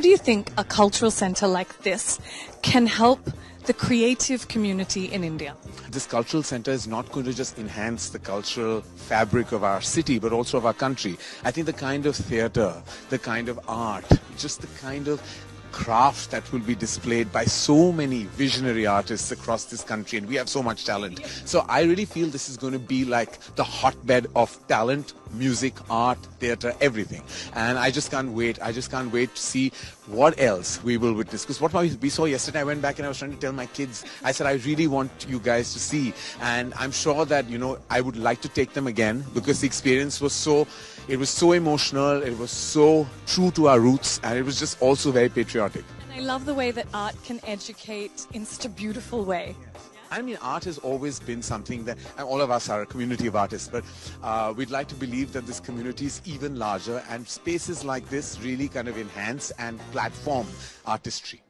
do you think a cultural center like this can help the creative community in India? This cultural center is not going to just enhance the cultural fabric of our city, but also of our country. I think the kind of theater, the kind of art, just the kind of craft that will be displayed by so many visionary artists across this country and we have so much talent so i really feel this is going to be like the hotbed of talent music art theater everything. And i just can't wait. I just can't wait to see what else we will witness because what we saw yesterday i went back and i was trying to tell my kids. I said i really want you guys to see. And i'm sure that you know i would like to take them again because the experience was so it was so emotional. It was so true to our roots and it was just also very patriotic. And i love the way that art can educate in such a beautiful way I mean, art has always been something that, all of us are a community of artists, but uh, we'd like to believe that this community is even larger and spaces like this really kind of enhance and platform artistry.